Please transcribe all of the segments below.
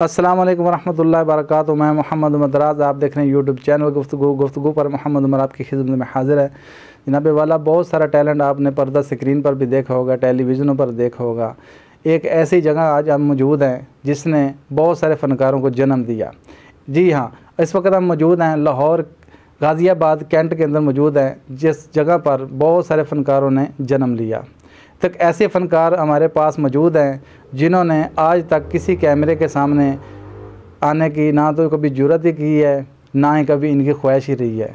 अस्सलाम वालेकुम वरहमतुल्लाहि वबरकातुहू। मैं मोहम्मद मदराज आप देख रहे हैं यूट्यूब चैनल गुफ्तु गुफ्तु पर मोहम्मद उमर आपकी खिदमत में हाजिर है। जनाब वाला बहुत सारा टैलेंट आपने पर्दा स्क्रीन पर भी देखा होगा टेलीविज़नों पर देखा होगा। एक ऐसी जगह आज हम मौजूद हैं जिसने बहुत सारे फ़नकारों को जन्म दिया। जी हाँ इस वक्त हम मौजूद हैं लाहौर, गाज़ियाबाद, कैंट के अंदर मौजूद हैं। जिस जगह पर बहुत सारे फ़नकारों ने जन्म लिया। तक ऐसे फ़नकार हमारे पास मौजूद हैं, जिन्होंने आज तक किसी कैमरे के सामने आने की ना तो कभी ज़रूरत ही की है, ना ही कभी इनकी ख्वाहिश ही रही है।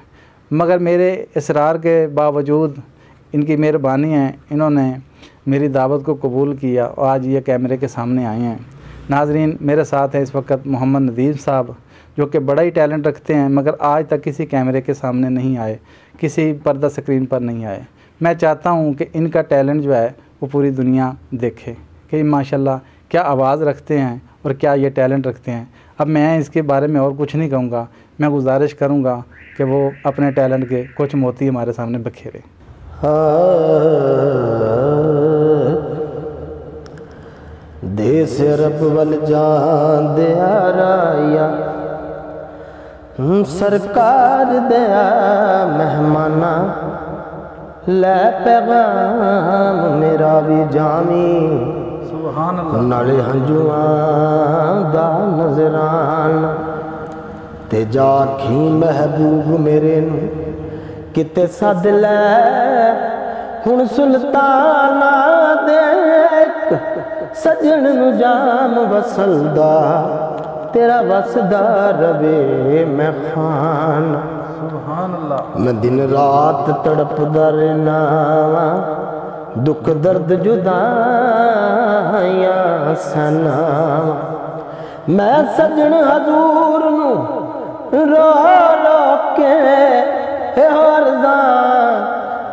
मगर मेरे इसरार के बावजूद इनकी मेहरबानी है, इन्होंने मेरी दावत को कबूल किया और आज ये कैमरे के सामने आए हैं। नाजरीन, मेरे साथ हैं इस वक्त मोहम्मद नदीम साहब, जो कि बड़ा ही टैलेंट रखते हैं, मगर आज तक किसी कैमरे के सामने नहीं आए, किसी पर्दा स्क्रीन पर नहीं आए। मैं चाहता हूँ कि इनका टैलेंट जो है, वो पूरी दुनिया देखे। कि माशाल्लाह, क्या आवाज़ रखते हैं और क्या ये टैलेंट रखते हैं। अब मैं इसके बारे में और कुछ नहीं कहूँगा। मैं गुजारिश करूँगा कि वो अपने टैलेंट के कुछ मोती हमारे सामने बखेरे। रब वल सरकार दया, मेहमाना। ਲੈ ਪੈਗਾਮ ਮੇਰਾ ਵੀ ਜਾਮੀ। ਸੁਭਾਨ ਅੱਲਾਹ ਨਾਲੇ ਹੰਝੂਆਂ ਦਾ ਨਜ਼ਰਾਨ। ਤੇ ਜਾਖੀ ਮਹਿਬੂਬ ਮੇਰੇ ਨੂੰ ਕਿਤੇ ਸੱਦ ਲੈ। ਹੁਣ ਸੁਲਤਾਨਾ ਦੇਖ ਸਜਣ ਨੂੰ ਜਾਮ ਵਸਲਦਾ। ਤੇਰਾ ਵਸਦਾ ਰਵੇ ਮੈਂ ਖਾਨ। ਮੈਂ ਦਿਨ ਰਾਤ ਤੜਪਦਾ ਰਹਿਣਾ ਦੁੱਖ ਦਰਦ ਜੁਦਾਈਆਂ ਸਨਾ ਮੈਂ ਸਜਣ ਹਜ਼ੂਰ ਨੂੰ ਰੋ ਰੋ ਕੇ ਹਰਜ਼ਾ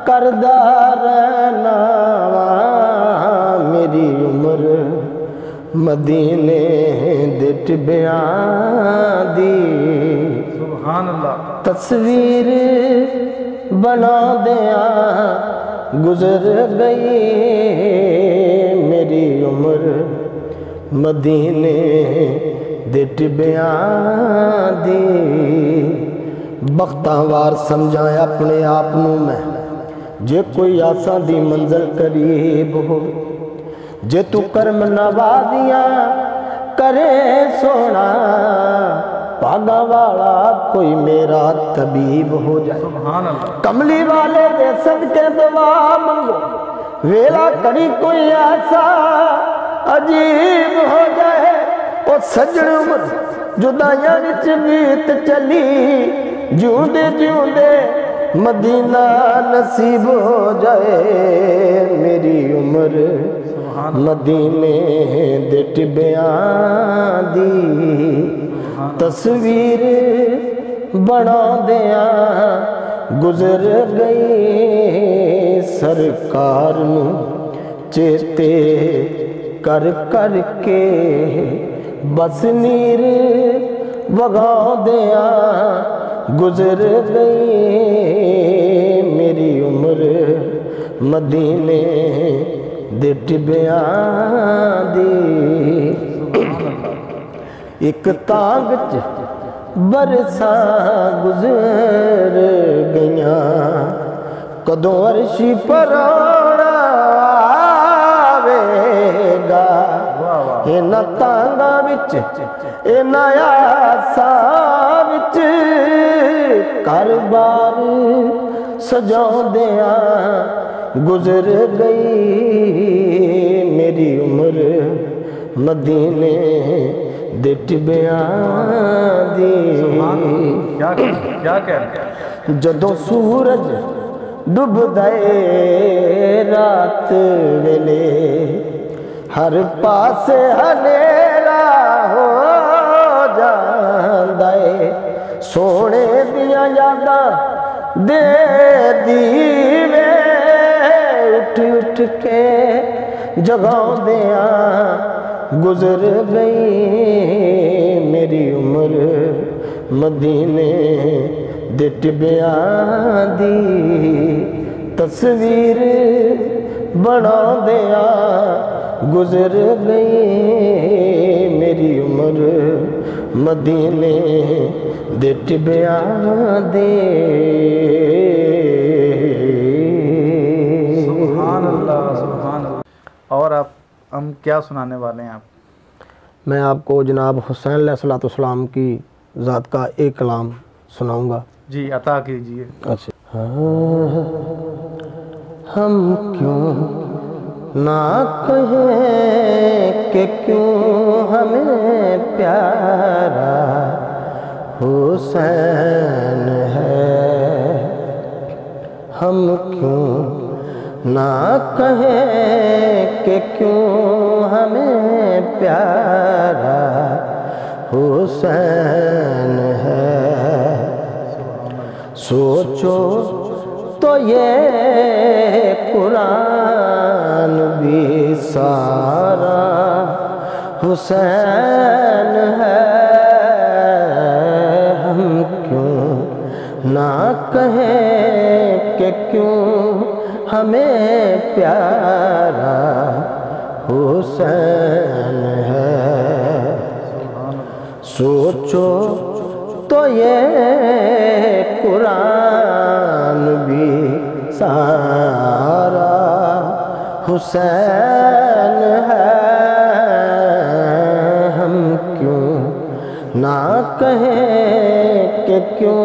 ਕਰਦਾ ਰਹਿਣਾ ਮੇਰੀ ਉਮਰ ਮਦੀਨੇ ਦੇ ਟਿਬਿਆਂ ਦੀ। ਸੁਭਾਨ ਅੱਲਾ ਤਸਵੀਰ ਬਣਾਦਿਆਂ ਗੁਜ਼ਰ ਗਈ ਮੇਰੀ ਉਮਰ ਮਦੀਨੇ ਦੇ ਟਿਬਿਆਂ ਦੀ। ਬਖਤਾਂ ਵਾਰ ਸਮਝਾਇਆ ਆਪਣੇ ਆਪ ਨੂੰ ਮੈਂ, ਜੇ ਕੋਈ ਆਸਾਂ ਦੀ ਮੰਜ਼ਲ ਕਰੀਬ ਹੋਵੇ, ਜੇ ਤੂੰ ਕਰਮ ਨਵਾਜ਼ੀਆਂ ਕਰੇ ਸੋਣਾ भागा वाला कोई मेरा तबीब हो जाए। कमली वाले दे सदके दवा मंगो। वेला कड़ी कोई ऐसा अजीब हो जाए। ओ सजन उम्र जुदाइया विच बीत चली। जूंदे जूंदे मदीना नसीब हो जाए। मेरी उम्र मदीने दे टिबियाँ दी। ਤਸਵੀਰ ਬਣਾਉਂਦਿਆਂ ਗੁਜ਼ਰ ਗਈ ਸਰਕਾਰ ਨੂੰ ਚੇਤੇ ਕਰ ਕਰਕੇ ਬਸ ਨੀਰ ਵਗਾਉਂਦਿਆਂ ਗੁਜ਼ਰ ਗਈ ਮੇਰੀ ਉਮਰ ਮਦੀਨੇ ਦੇ ਟਿਬਿਆਂ ਦੀ ਇੱਕ ਤਾਂਗ ਚ ਬਰਸਾਂ ਗੁਜ਼ਰ ਗਈਆਂ। ਕਦੋਂ ਅਰਸ਼ੀ ਪਰਾਣਾ ਆਵੇਗਾ? ਇਹਨਾਂ ਤਾਂਗਾਂ ਵਿੱਚ ਇਹਨਾਂ ਆਸਾਂ ਵਿੱਚ ਕਾਰਬਾਰ ਸਜਾਉਂਦਿਆਂ ਗੁਜ਼ਰ ਗਈ ਮੇਰੀ ਉਮਰ। ਮਦੀਨੇ ਦੇ ਬਿਆਂ ਦੀ। ਕਿਆ ਕਿਆ ਕਹਿ ਜਦੋਂ ਸੂਰਜ ਡੁੱਬਦਾ ਏ ਰਾਤ ਵੇਲੇ ਹਰ ਪਾਸੇ ਹਨੇਰਾ ਹੋ ਜਾਂਦਾ ਏ। ਸੋਹਣੇ ਦੀਆਂ ਯਾਦਾਂ ਦੇ ਦੀਵੇ ਉੱਠ ਉੱਠ ਕੇ ਜਗਾਉਂਦੇ ਆ गुजर गई मेरी उम्र मदीने दिट दी। तस्वीर बना दिया, गुजर गई मेरी उम्र मदीने दिट दे। और आप हम क्या सुनाने वाले हैं आप? मैं आपको जनाब हुसैन सलाम की ज़ात का एक कलाम सुनाऊँगा। जी अता कीजिए। अच्छा। हम क्यों ना कहें कि क्यों हमें प्यारा हुसैन है? हम क्यों ना कहें कि क्यों हमें प्यारा हुसैन है। सोचो तो ये कुरान भी सारा हुसैन है। हम क्यों ना कहें कि क्यों हमें प्यारा हुसैन है। सोचो तो ये कुरान भी सारा हुसैन है। हम क्यों ना कहें कि क्यों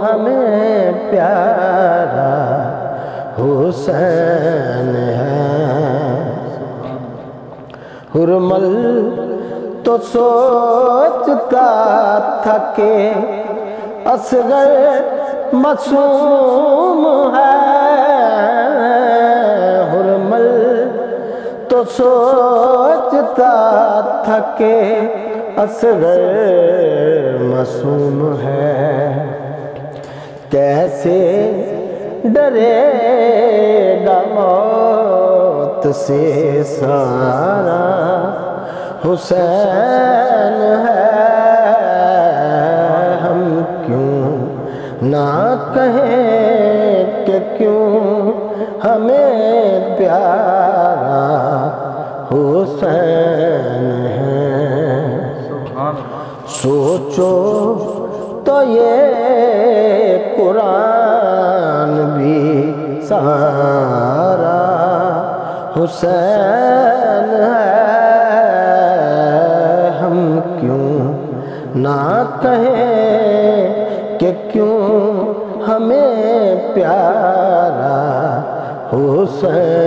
हमें प्यारा हुसैन है। हुरमल तो सोचता था कि असगर मसूम है। हुरमल तो सोचता था कि असगर मसूम है। कैसे डरेगा मौत से सारा। हुसैन है हम क्यों ना कहें कि क्यों हमें प्यारा हुसैन है। सोचो तो ये कुरान भी सारा हुसैन है। हम क्यों ना कहें कि क्यों हमें प्यारा हुसैन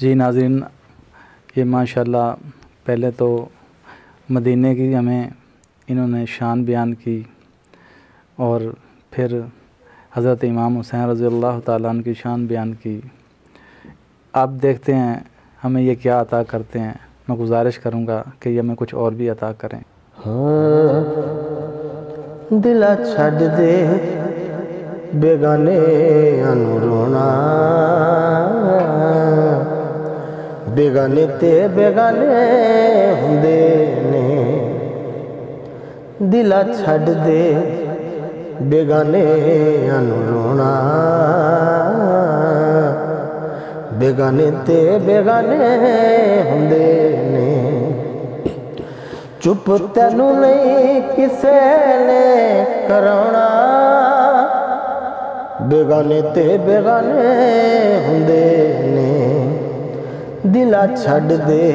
जी नाजरीन, ये माशाल्लाह पहले तो मदीने की हमें इन्होंने शान बयान की और फिर हज़रत इमाम हुसैन रज़ी अल्लाह की शान बयान की। आप देखते हैं, हमें ये क्या अता करते हैं। मैं गुजारिश करूँगा कि ये हमें कुछ और भी अता करें। हाँ, दिला छड़ दे, बेगाने अनुरोना बेगाने ते बेगाने होंदे ने। दिला छड़ दे बेगाने रोना। बेगाने ते बेगाने होंदे ने। चुप तनु नहीं किसे ने करोना। बेगाने ते बेगाने होंदे ने। ਦਿਲਾ ਛੱਡ ਦੇ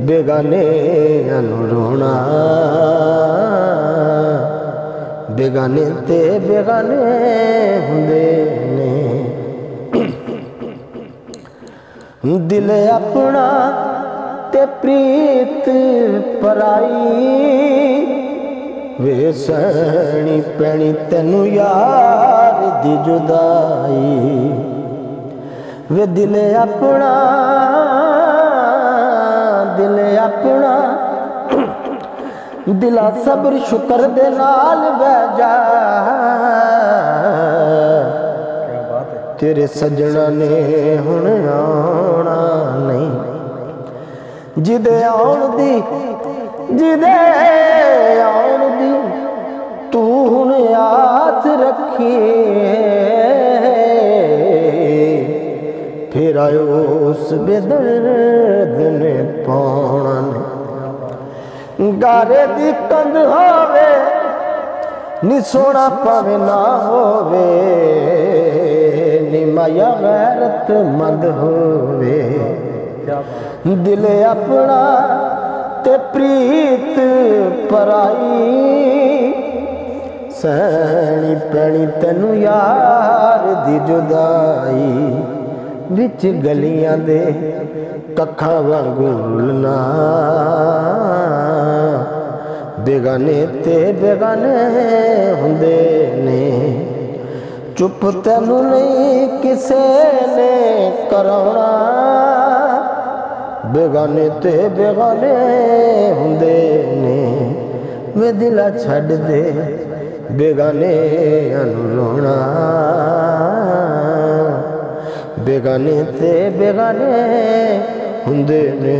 ਬੇਗਾਨਿਆਂ ਨੂੰ ਰੋਣਾ। ਬੇਗਾਨੇ ਤੇ ਬੇਗਾਨੇ ਹੁੰਦੇ ਨੇ। ਦਿਲ ਆਪਣਾ ਤੇ ਪ੍ਰੀਤ ਪਰਾਈ। ਵੇਸਣੀ ਪੈਣੀ ਤੈਨੂੰ ਯਾਰ ਦੀ ਜੁਦਾਈ। ਵੇ ਦਿਲ ਆਪਣਾ ਦਿਲ ਆਪਣਾ। ਦਿਲਾ ਸਬਰ ਸ਼ੁਕਰ ਦੇ ਨਾਲ ਬਹਿ ਜਾ। ਤੇਰੇ ਸਜਣਾ ਨੇ ਹੁਣ ਆਉਣਾ ਨਹੀਂ। ਜਿਦੇ ਆਉਣ ਦੀ ਜਿਦੇ ਆਉਣ ਦੀ ਤੂੰ ਹੁਣ ਆਸ ਰੱਖੀ ਫਿਰ ਉਸ ਬੇਦਰਦ ਨੇ ਪਾਉਣਾ ਨੇ ਗਾਰੇ ਦੀ ਕੰਧ ਹੋਵੇ, ਨੀ ਸੋਣਾ ਭਾਵੇਂ ਨਾ ਹੋਵੇ, ਨੀ ਮਾਇਆ ਗੈਰਤ ਮੰਦ ਹੋਵੇ। ਦਿਲ ਆਪਣਾ ਤੇ ਪ੍ਰੀਤ ਪਰਾਈ, ਸਹਿਣੀ ਪੈਣੀ ਤੈਨੂੰ ਯਾਰ ਦੀ ਜੁਦਾਈ। ਵਿੱਚ ਗਲੀਆਂ ਦੇ ਕੱਖਾਂ ਵਾਂਗੂ ਰੁਲਣਾ ਬੇਗਾਨੇ ਤੇ ਬੇਗਾਨੇ ਹੁੰਦੇ ਨੇ ਚੁੱਪ ਤੈਨੂੰ ਨਹੀਂ ਕਿਸੇ ਨੇ ਕਰਾਉਣਾ ਬੇਗਾਨੇ ਤੇ ਬੇਗਾਨੇ ਹੁੰਦੇ ਨੇ ਵੇ ਦਿਲਾ ਛੱਡ ਦੇ ਬੇਗਾਨੇ ਨੂੰ बेगाने ते बेगाने हुंदे ने।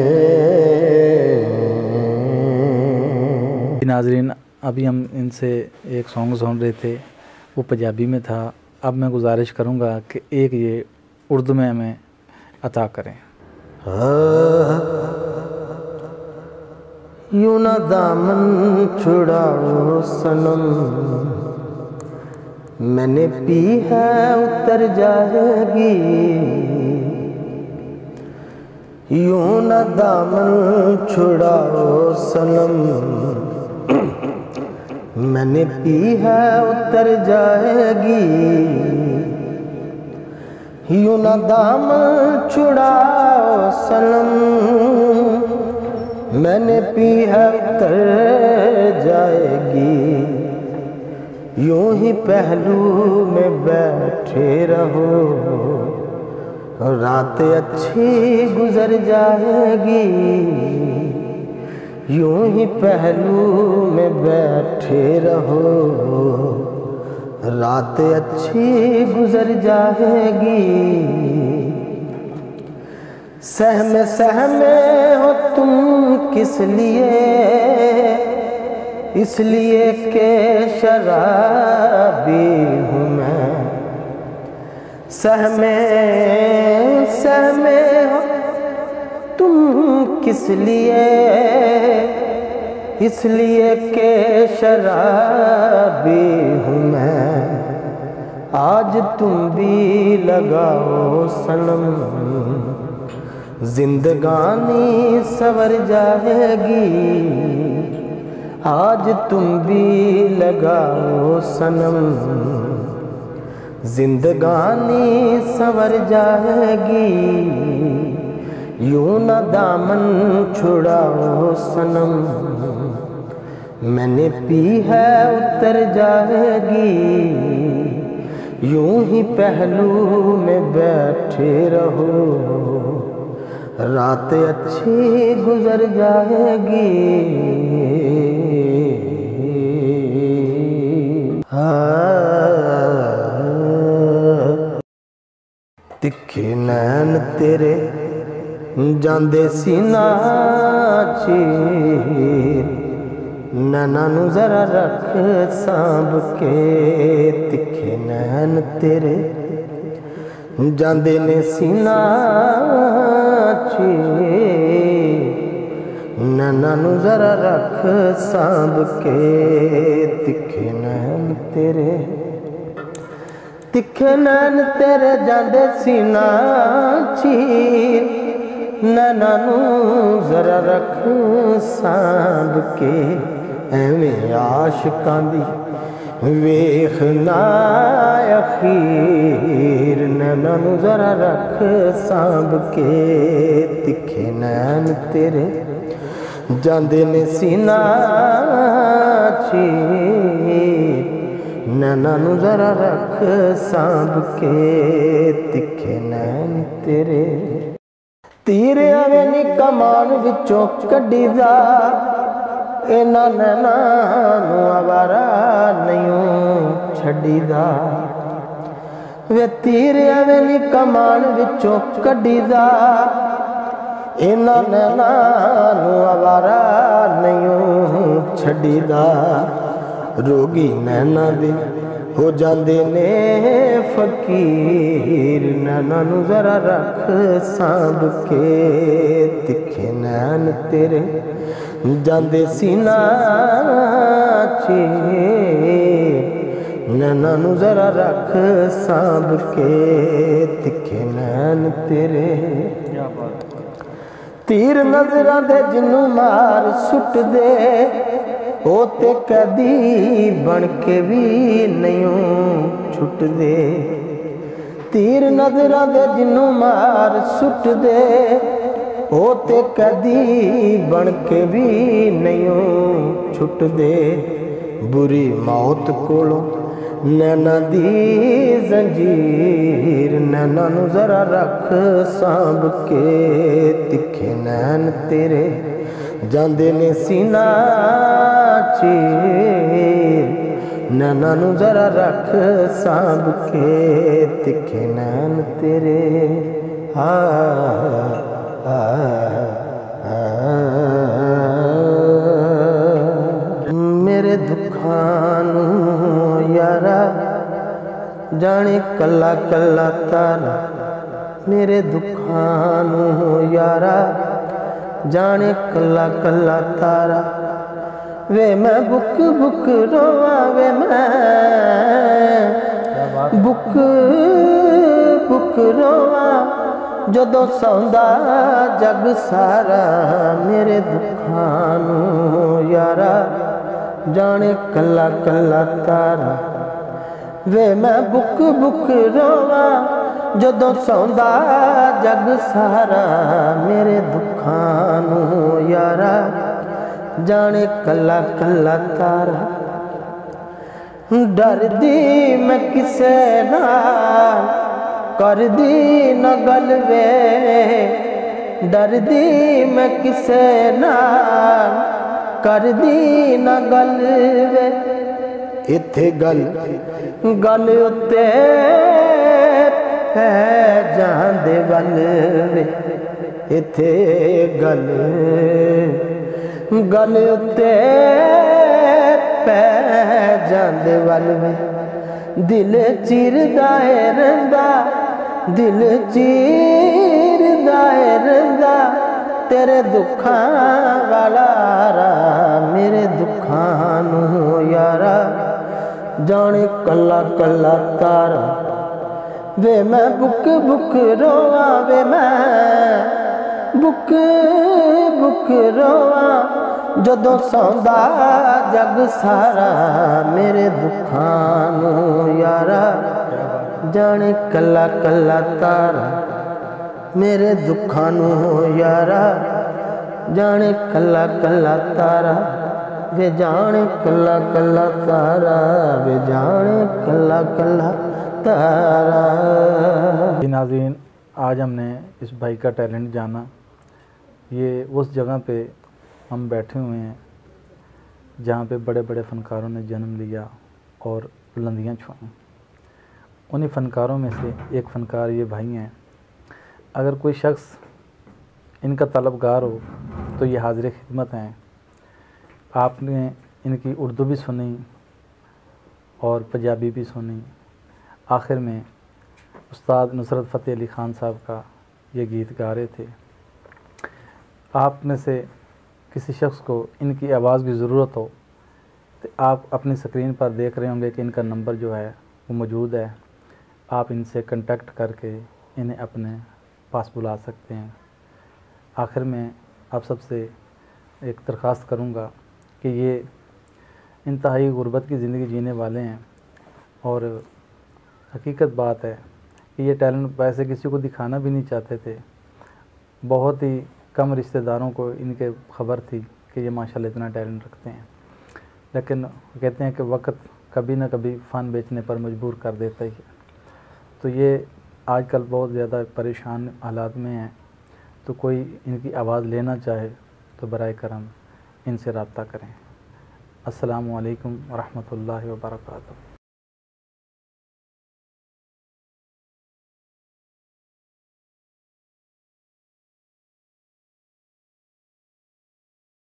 नाजरीन अभी हम इनसे एक सॉन्ग सुन रहे थे। वो पंजाबी में था। अब मैं गुजारिश करूँगा कि एक ये उर्दू में हमें अता करें। हाँ। यूँ ना दामन छुड़ाओ सनम। मैंने पी है, उतर जाएगी। यूँ ना दामन छुड़ाओ सनम। मैंने पी है, उतर जाएगी। यूँ न दामन छुड़ाओ सनम। मैंने पी है, उतर जाएगी। यूँ ही पहलू में बैठे रहो। रात अच्छी गुजर जाएगी। यूँ ही पहलू में बैठे रहो। रात अच्छी गुजर जाएगी। सहमे सहमे हो तुम किस लिए? इसलिए के शराबी हूँ मैं। सहमे सहमे हो तुम किस लिए? इसलिए के शराबी हूँ मैं। आज तुम भी लगाओ सनम। जिंदगानी सवर जाएगी। आज तुम भी लगाओ सनम। जिंदगानी सवर जाएगी। यूँ न दामन छुड़ाओ सनम। मैंने पी है उतर जाएगी। यूँ ही पहलू में बैठे रहो। रात अच्छी गुजर जाएगी। ਤਿੱਖੇ ਨੈਣ ਤੇਰੇ ਜਾਂਦੇ ਸੀਨਾ ਚੀਰ। ਨੈਣਾ ਨੂੰ ਜ਼ਰਾ ਰੱਖ ਸਾਂਭ ਕੇ ਤਿੱਖੇ ਨੈਣ ਤੇਰੇ ਜਾਂਦੇ ਨੇ ਸੀਨਾ ਚੀਰ। ਨੈਣਾ ਨੂੰ ਜ਼ਰਾ ਰੱਖ ਸਾਂਭ ਕੇ ਤਿੱਖੇ ਨੈਣ ਤੇਰੇ ਤਿੱਖੇ ਨੈਣ ਤੇਰੇ ਜਾਂਦੇ ਸੀਨਾ ਚੀਰ ਨੈਣਾ ਨੂੰ ਜ਼ਰਾ ਰੱਖ ਸਾਂਭ ਕੇ ਐਵੇਂ ਆਸ਼ਿਕਾਂ ਦੀ ਵੇਖਣਾ ਅਖੀਰ ਨੈਣਾ ਨੂੰ ਜ਼ਰਾ ਰੱਖ ਸਾਂਭ ਕੇ ਤਿੱਖੇ ਨੈਣ ਤੇਰੇ ਜਾਂਦੇ ਨੇ ਸੀਨਾ ਚੀਰ ਨੈਣਾ ਨੂੰ ਜ਼ਰਾ ਰੱਖ ਸਾਂਭ ਕੇ, ਤਿੱਖੇ ਨੈਣ ਤੇਰੇ। ਤੀਰ ਆਵੇ ਨੀ ਕਮਾਨ ਵਿੱਚੋਂ ਕੱਢੀਦਾ, ਇਹਨਾਂ ਨੈਣਾ ਨੂੰ ਆਵਾਰਾ ਨਹੀਂ ਛੱਡੀਦਾ। ਵੇ ਤੀਰ ਆਵੇ ਨੀ ਕਮਾਨ ਵਿੱਚੋਂ ਕੱਢੀਦਾ ਇਹਨਾਂ ਨੈਣਾ ਨੂੰ ਆਵਾਰਾ ਨਹੀਂ ਛੱਡੀਦਾ। ਰੋਗੀ ਨੈਣਾ ਦੇ ਹੋ ਜਾਂਦੇ ਨੇ ਫਕੀਰ। ਨੈਣਾ ਨੂੰ ਜ਼ਰਾ ਰੱਖ ਸਾਂਭ ਕੇ ਤਿੱਖੇ ਨੈਣ ਤੇਰੇ ਜਾਂਦੇ ਸੀਨਾ ਚ। ਨੈਣਾ ਨੂੰ ਜ਼ਰਾ ਰੱਖ ਸਾਂਭ ਕੇ ਤਿੱਖੇ ਨੈਣ ਤੇਰੇ ਤੀਰ ਨਜ਼ਰਾਂ ਦੇ ਜਿੰਨੂੰ ਮਾਰ ਸੁੱਟਦੇ, ਉਹ ਤੇ ਕਦੀ ਬਣ ਕੇ ਵੀ ਨਹੀਂ ਛੁੱਟਦੇ। ਤੀਰ ਨਜ਼ਰਾਂ ਦੇ ਜਿੰਨੂੰ ਮਾਰ ਸੁੱਟਦੇ, ਉਹ ਤੇ ਕਦੀ ਬਣ ਕੇ ਵੀ ਨਹੀਂ ਛੁੱਟਦੇ। ਬੁਰੀ ਮੌਤ ਕੋਲੋਂ नैना दी जंजीर नैना नु जरा रख सांभ के। तिखे नैन तेरे जाते ने सीना चीर। नैना नु जरा रख सांभ के। तिखे नैन तेरे। आ आ, आ, आ। ਮੇਰੇ ਦੁੱਖਾਂ ਨੂੰ ਯਾਰਾ। ਜਾਣੇ ਕੱਲਾ ਕੱਲਾ ਤਾਰਾ, ਮੇਰੇ ਦੁੱਖਾਂ ਨੂੰ ਯਾਰਾ। ਜਾਣੇ ਕੱਲਾ ਕੱਲਾ ਤਾਰਾ, ਵੇ ਮੈਂ ਬੁੱਕ ਬੁੱਕ ਰੋਵਾਂ, ਵੇ ਮੈਂ ਬੁੱਕ ਬੁੱਕ ਰੋਵਾਂ। ਜਦੋਂ ਸੌਂਦਾ ਜਗ ਸਾਰਾ, ਮੇਰੇ ਦੁੱਖਾਂ ਨੂੰ ਯਾਰਾ। ਜਾਣੇ ਕੱਲਾ ਕੱਲਾ ਤਾਰਾ। ਵੇ ਮੈਂ ਬੁੱਕ ਬੁੱਕ ਰੋਵਾਂ, ਜਦੋਂ ਸੌਂਦਾ ਜਗ ਸਾਰਾ ਮੇਰੇ ਦੁੱਖਾਂ ਨੂੰ ਯਾਰਾ। ਜਾਣੇ ਕੱਲਾ ਕੱਲਾ ਤਾਰਾ। ਡਰਦੀ ਮੈਂ ਕਿਸੇ ਨਾਲ, ਕਰਦੀ ਨਾ ਗੱਲ ਵੇ। ਡਰਦੀ ਮੈਂ ਕਿਸੇ ਨਾਲ ਕਰਦੀ ਨਾ ਗੱਲ ਵੇ। ਇੱਥੇ ਗੱਲ ਗੱਲ ਉੱਤੇ ਪੈ ਜਾਂਦੇ ਵੱਲ ਵੇ। ਇੱਥੇ ਗੱਲ ਗੱਲ ਉੱਤੇ ਪੈ ਜਾਂਦੇ ਵੱਲ ਵੇ। ਦਿਲ ਚਿਰਦਾ ਏ ਰੰਦਾ, ਦਿਲ ਚਿਰਦਾ ਏ ਰੰਦਾ। ਤੇਰੇ ਦੁੱਖਾਂ ਵਾਲਾ ਰਾ ਮੇਰੇ ਦੁੱਖਾਂ ਨੂੰ ਯਾਰਾ। ਜਾਣੇ ਕੱਲਾ ਕੱਲਾ ਤਾਰਾ, ਵੇ ਮੈਂ ਬੁੱਕ ਬੁੱਕ ਰੋਵਾਂ, ਵੇ ਮੈਂ ਬੁੱਕ ਬੁੱਕ ਰੋਵਾਂ। ਜਦੋਂ ਸੌਂਦਾ ਜਗ ਸਾਰਾ, ਮੇਰੇ ਦੁੱਖਾਂ ਨੂੰ ਯਾਰਾ। ਜਾਣੇ ਕੱਲਾ ਕੱਲਾ ਤਾਰਾ ਮੇਰੇ ਦੁੱਖਾਂ ਨੂੰ ਯਾਰਾ ਜਾਣੇ ਕੱਲਾ ਕੱਲਾ ਤਾਰਾ ਵੇ ਜਾਣੇ ਕੱਲਾ ਕੱਲਾ ਤਾਰਾ ਵੇ ਜਾਣੇ ਕੱਲਾ ਕੱਲਾ तारा जी नाजीन आज हमने इस भाई का टैलेंट जाना ये उस जगह पे हम बैठे हुए हैं जहाँ पे बड़े बड़े फ़नकारों ने जन्म लिया और बुलंदियाँ छुई उन्हीं फ़नकारों में से एक फ़नकार ये भाई हैं अगर कोई शख्स इनका तलबगार हो तो ये हाजिर खिदमत हैं। आपने इनकी उर्दू भी सुनी और पंजाबी भी सुनी। आखिर में उस्ताद नुसरत फ़तेह अली ख़ान साहब का ये गीत गा रहे थे। आप में से किसी शख्स को इनकी आवाज़ की ज़रूरत हो तो आप अपनी स्क्रीन पर देख रहे होंगे कि इनका नंबर जो है वो मौजूद है। आप इनसे कांटेक्ट करके इन्हें अपने पास बुला सकते हैं। आखिर में आप सबसे एक दरख्वास्त करूँगा कि ये इंतहाई गुरबत की ज़िंदगी जीने वाले हैं और हकीकत बात है कि ये टैलेंट वैसे किसी को दिखाना भी नहीं चाहते थे। बहुत ही कम रिश्तेदारों को इनके खबर थी कि ये माशाल्लाह इतना टैलेंट रखते हैं। लेकिन कहते हैं कि वक्त कभी ना कभी फ़न बेचने पर मजबूर कर देता ही है। तो ये आजकल बहुत ज़्यादा परेशान हालात में हैं तो कोई इनकी आवाज़ लेना चाहे तो बर करम इनसे रबता करें। असलकम वरहमल वर्का